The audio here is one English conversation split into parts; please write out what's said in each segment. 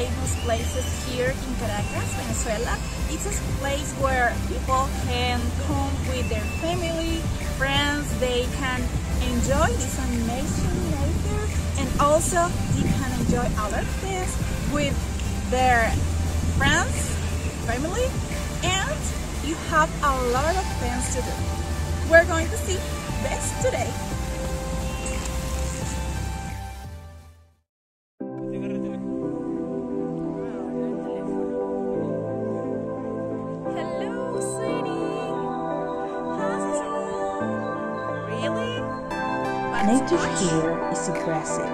famous places here in Caracas, Venezuela. It's a place where people can come with their family, friends, they can enjoy this amazing nature and also they can enjoy other things with their friends, family and you have a lot of things to do. We're going to see this today. Nature here is aggressive.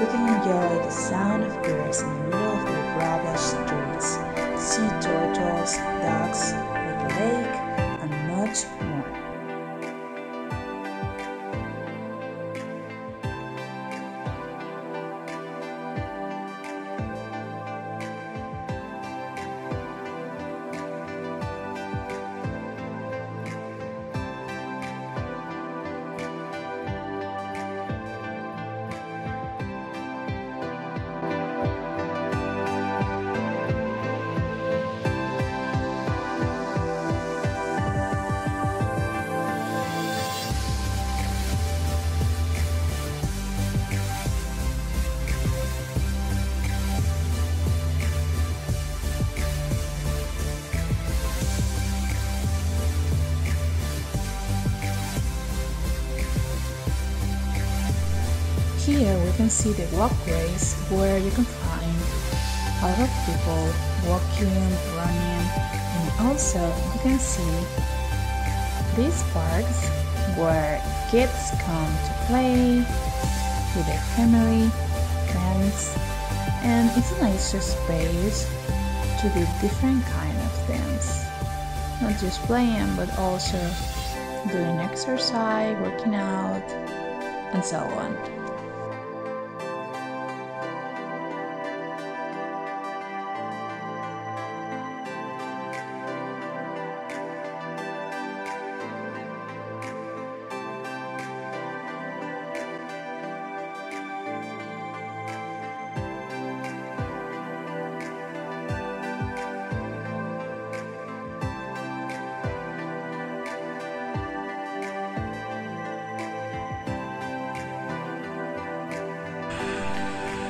We can enjoy the sound of birds in the middle of the rubbish streets, sea turtles, ducks, Here we can see the walkways where you can find a lot of people walking, running, and also you can see these parks where kids come to play with their family, friends, and it's a nice space to do different kind of things. Not just playing, but also doing exercise, working out, and so on.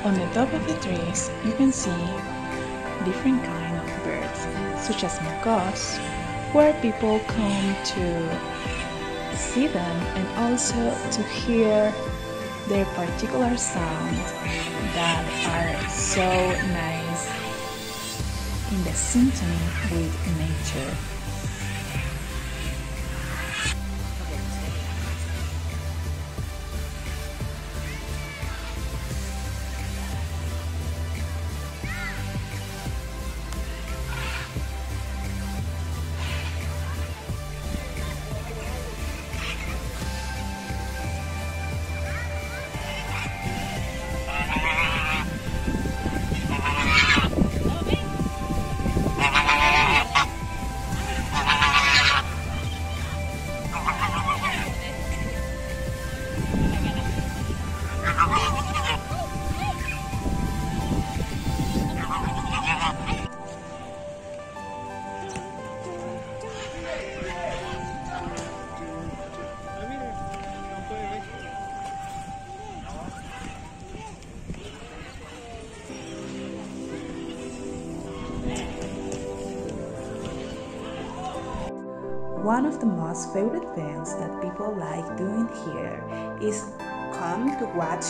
On the top of the trees, you can see different kind of birds, such as macaws, where people come to see them and also to hear their particular sound that are so nice in the symphony with nature. One of the most favorite things that people like doing here is come to watch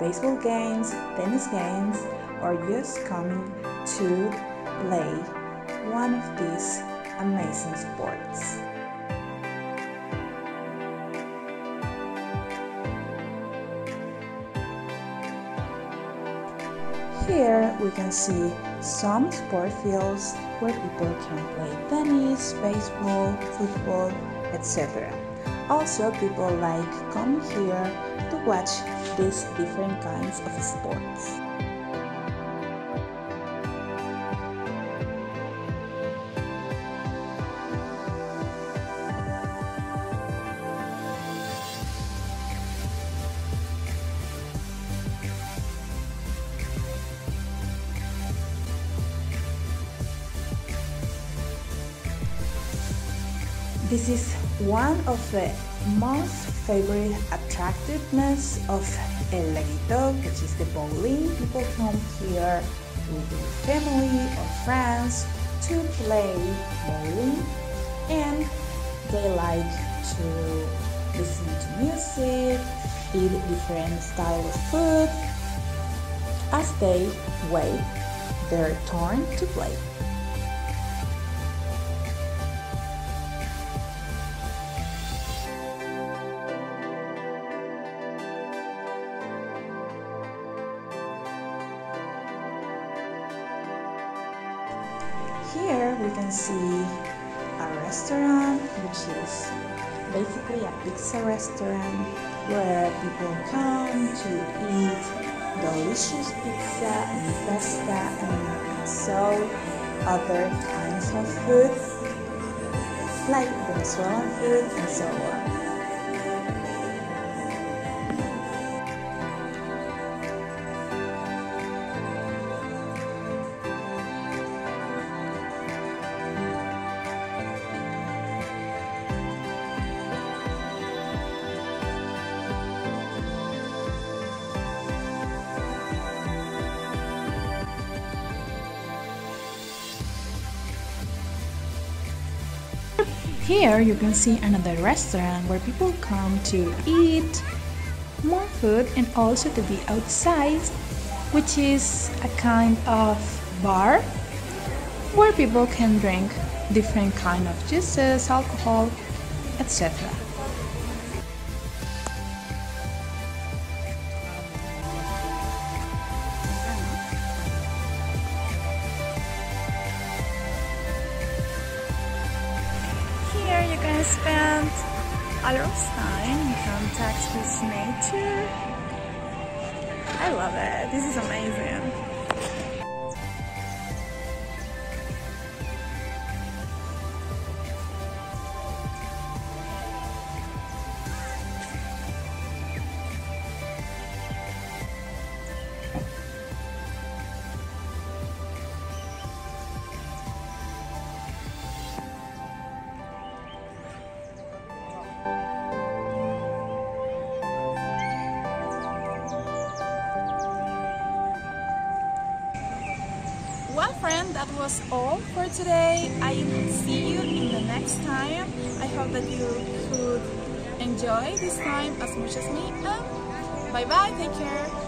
baseball games, tennis games, or just coming to play one of these amazing sports. Here we can see some sport fields where people can play tennis, baseball, football, etc. Also, people like coming here to watch these different kinds of sports. This is one of the most favorite attractiveness of El Laguito, which is the bowling. People come here with their family or friends to play bowling and they like to listen to music, eat different style of food as they wait their turn to play. Can see a restaurant which is basically a pizza restaurant where people come to eat delicious pizza and pasta and so other kinds of food like Venezuelan food and so on. Here you can see another restaurant where people come to eat more food and also to be outside, which is a kind of bar where people can drink different kind of juices, alcohol, etc. of time in contact with nature. I love it. This is amazing. Friend, that was all for today. I will see you in the next time. I hope that you could enjoy this time as much as me. Um, bye bye, take care.